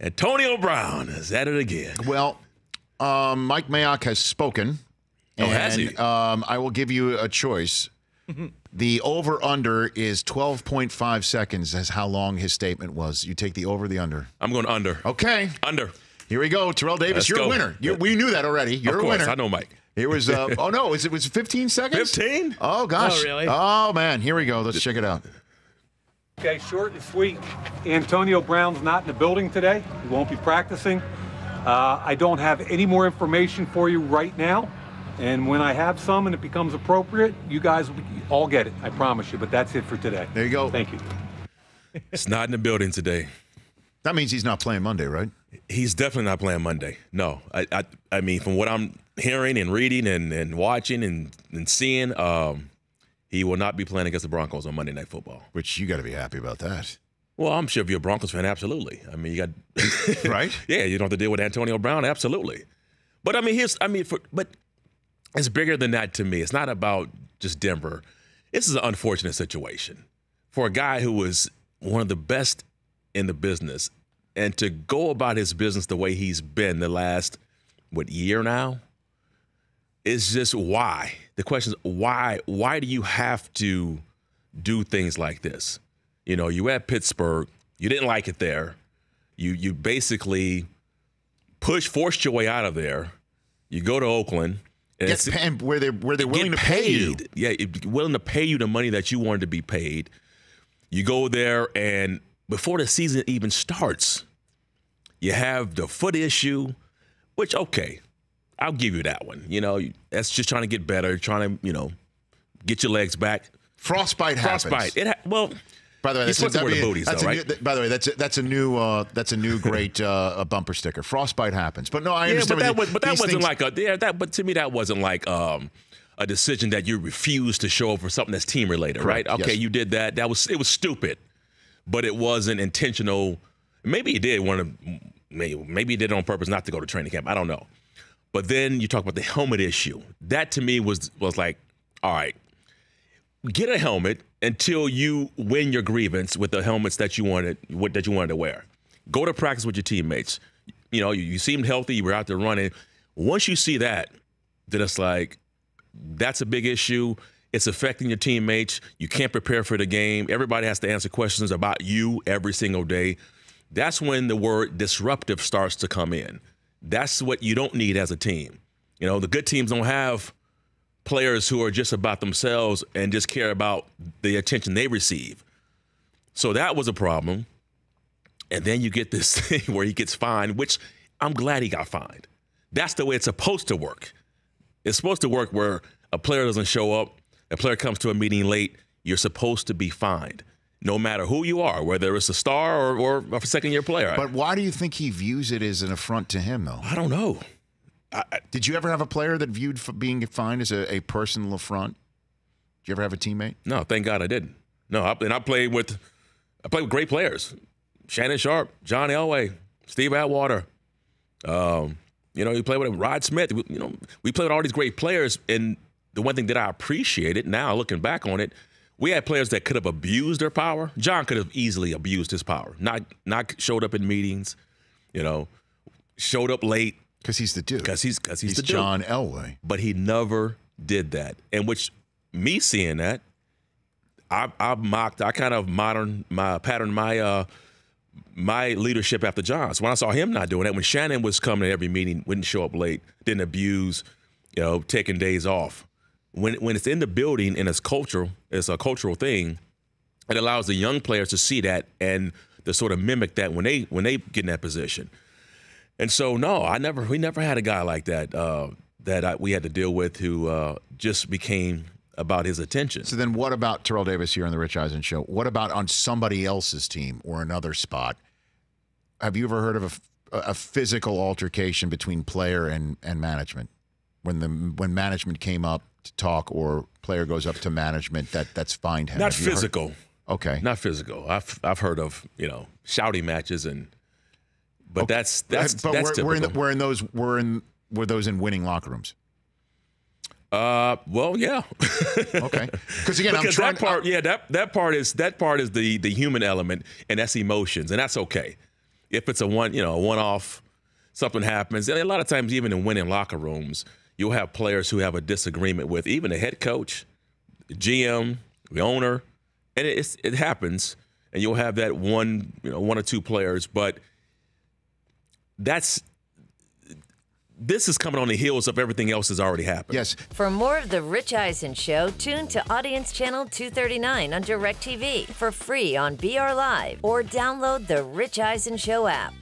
Antonio Brown is at it again. Well, um, Mike Mayock has spoken. Oh, has and, he? Um, I will give you a choice. the over under is 12.5 seconds, as how long his statement was. You take the over, the under. I'm going under. Okay. Under. Here we go. Terrell Davis, Let's you're go. a winner. you we knew that already. You're of a winner. I know Mike. It was, uh, oh no, is it was 15 seconds? 15? Oh, gosh. Oh, really? Oh, man. Here we go. Let's check it out. Okay, short and sweet. Antonio Brown's not in the building today. He won't be practicing. Uh, I don't have any more information for you right now. And when I have some and it becomes appropriate, you guys will be, all get it. I promise you. But that's it for today. There you go. Thank you. It's not in the building today. That means he's not playing Monday, right? He's definitely not playing Monday. No, I, I, I mean, from what I'm hearing and reading and, and watching and, and seeing, um, he will not be playing against the Broncos on Monday Night Football. Which you got to be happy about that. Well, I'm sure if you're a Broncos fan, absolutely. I mean, you got Right? yeah, you don't have to deal with Antonio Brown, absolutely. But I mean, here's, I mean, for but it's bigger than that to me. It's not about just Denver. This is an unfortunate situation for a guy who was one of the best in the business, and to go about his business the way he's been the last what year now. It's just why. The question is why? Why do you have to do things like this? You know, you at Pittsburgh, you didn't like it there. You you basically push forced your way out of there. You go to Oakland. And Get paid where they're, where they're willing to pay you. Yeah, willing to pay you the money that you wanted to be paid. You go there, and before the season even starts, you have the foot issue, which okay, I'll give you that one. You know, that's just trying to get better, trying to you know get your legs back. Frostbite happens. Frostbite. It ha- well, By the way, that's, supposed to that'd wear the be- booties, that's though, a right? new, by the way, that's a, that's a new uh, that's a new great uh, bumper sticker. Frostbite happens, but no, I yeah, understand. but that was, but that wasn't things- like a yeah that but to me that wasn't like um a decision that you refused to show up for something that's team related, Correct, right? Okay, yes. you did that. That was it was stupid, but it wasn't intentional. Maybe he did want to. Maybe maybe he did it on purpose not to go to training camp. I don't know. But then you talk about the helmet issue. That to me was was like, all right, get a helmet until you win your grievance with the helmets that you wanted what that you wanted to wear. Go to practice with your teammates. You know, you, you seemed healthy, you were out there running. Once you see that, then it's like that's a big issue. It's affecting your teammates. You can't prepare for the game. Everybody has to answer questions about you every single day. That's when the word disruptive starts to come in. That's what you don't need as a team. You know, the good teams don't have players who are just about themselves and just care about the attention they receive. So that was a problem. And then you get this thing where he gets fined, which I'm glad he got fined. That's the way it's supposed to work. It's supposed to work where a player doesn't show up, a player comes to a meeting late, you're supposed to be fined, no matter who you are, whether it's a star or, or a second year player. But why do you think he views it as an affront to him, though? I don't know. Did you ever have a player that viewed being fined as a, a personal affront? Did you ever have a teammate? No, thank God I didn't. No, I, and I played with, I played with great players, Shannon Sharpe, John Elway, Steve Atwater. Um, you know, you play with Rod Smith. We- You know, we played with all these great players, and the one thing that I appreciated now, looking back on it, we had players that could have abused their power. John could have easily abused his power. Not not showed up in meetings, you know, showed up late Because he's the dude. because he's because he's, he's the dude John Elway. but he never did that. And which me seeing that, I I mocked, I kind of modern my pattern my uh my leadership after John. So when I saw him not doing that, when Shannon was coming to every meeting, wouldn't show up late, didn't abuse, you know, taking days off. When when it's in the building and it's cultural, it's a cultural thing, it allows the young players to see that and to sort of mimic that when they when they get in that position. And so, no, I never, we never had a guy like that uh, that I, we had to deal with who uh, just became about his attention. So then, what about Terrell Davis here on the Rich Eisen show? What about on somebody else's team or another spot? Have you ever heard of a physical altercation between player and, and management? When the when management came up to talk, or player goes up to management, that that's fine. Not physical, Okay. not physical. I've I've heard of you know shouting matches and, but that's that's but that's we're, we're in the, we're in those we're in were those in winning locker rooms. uh, well, yeah. Okay. Because again, I'm because trying that part, yeah, that that part is that part is the the human element, and that's emotions, and that's okay. if it's a one, you know, a one-off, something happens, and a lot of times, even in winning locker rooms, you'll have players who have a disagreement with even the head coach, the GM, the owner, and it, it happens, and you'll have that one, you know, one or two players, but that's this is coming on the heels of everything else that's already happened. Yes. For more of The Rich Eisen Show, tune to Audience Channel 239 on DirecTV for free on BR Live or download the Rich Eisen Show app.